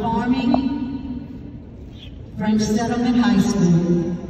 performing French Settlement High School.